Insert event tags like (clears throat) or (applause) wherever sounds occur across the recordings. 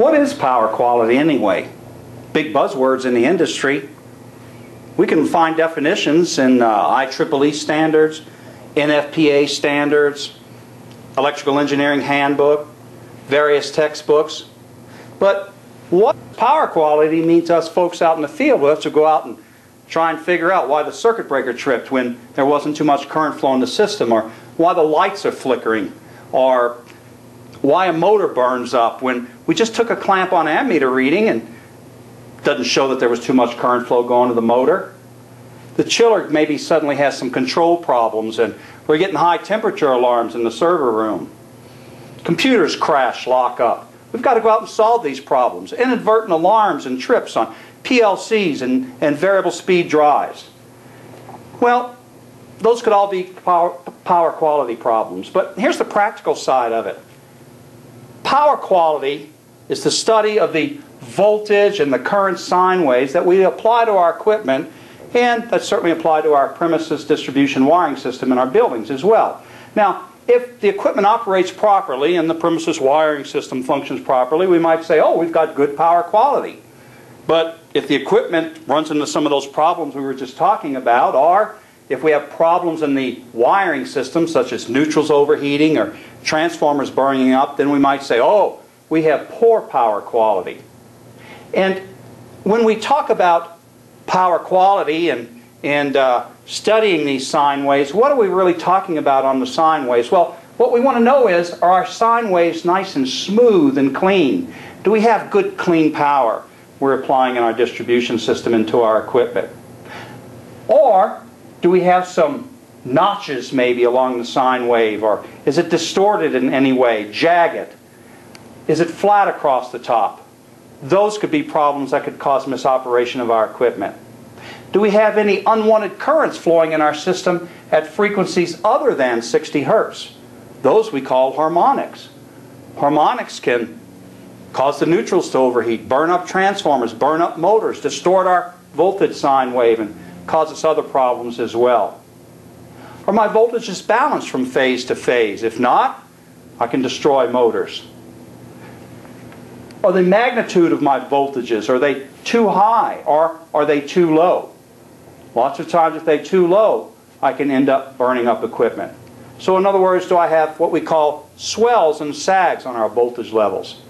What is power quality anyway? Big buzzwords in the industry. We can find definitions in uh, IEEE standards, NFPA standards, Electrical Engineering Handbook, various textbooks. But what power quality means us folks out in the field? We'll have to go out and try and figure out why the circuit breaker tripped when there wasn't too much current flow in the system, or why the lights are flickering, or why a motor burns up when we just took a clamp on ammeter reading and doesn't show that there was too much current flow going to the motor. The chiller maybe suddenly has some control problems and we're getting high temperature alarms in the server room. Computers crash, lock up. We've got to go out and solve these problems. Inadvertent alarms and trips on PLCs and, and variable speed drives. Well, those could all be power, power quality problems. But here's the practical side of it. Power quality is the study of the voltage and the current sine waves that we apply to our equipment and that certainly apply to our premises distribution wiring system in our buildings as well. Now, if the equipment operates properly and the premises wiring system functions properly, we might say, oh, we've got good power quality. But if the equipment runs into some of those problems we were just talking about, or if we have problems in the wiring system, such as neutrals overheating or transformers burning up, then we might say, oh, we have poor power quality. And when we talk about power quality and, and uh, studying these sine waves, what are we really talking about on the sine waves? Well, what we want to know is, are our sine waves nice and smooth and clean? Do we have good clean power we're applying in our distribution system into our equipment? Or do we have some notches maybe along the sine wave? Or is it distorted in any way, jagged? Is it flat across the top? Those could be problems that could cause misoperation of our equipment. Do we have any unwanted currents flowing in our system at frequencies other than 60 hertz? Those we call harmonics. Harmonics can cause the neutrals to overheat, burn up transformers, burn up motors, distort our voltage sine wave, and cause us other problems as well. Are my voltages balanced from phase to phase? If not, I can destroy motors. Are the magnitude of my voltages, are they too high or are they too low? Lots of times if they're too low, I can end up burning up equipment. So in other words, do I have what we call swells and sags on our voltage levels?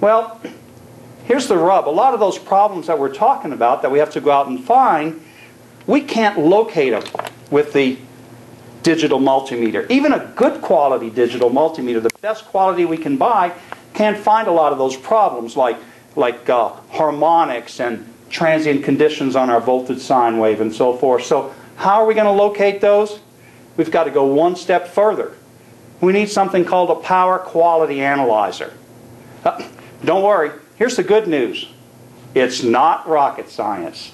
Well, (clears throat) here's the rub. A lot of those problems that we're talking about that we have to go out and find, we can't locate them with the digital multimeter. Even a good quality digital multimeter, the best quality we can buy, can't find a lot of those problems like, like uh, harmonics and transient conditions on our voltage sine wave and so forth. So how are we going to locate those? We've got to go one step further. We need something called a power quality analyzer. Uh, don't worry, here's the good news. It's not rocket science.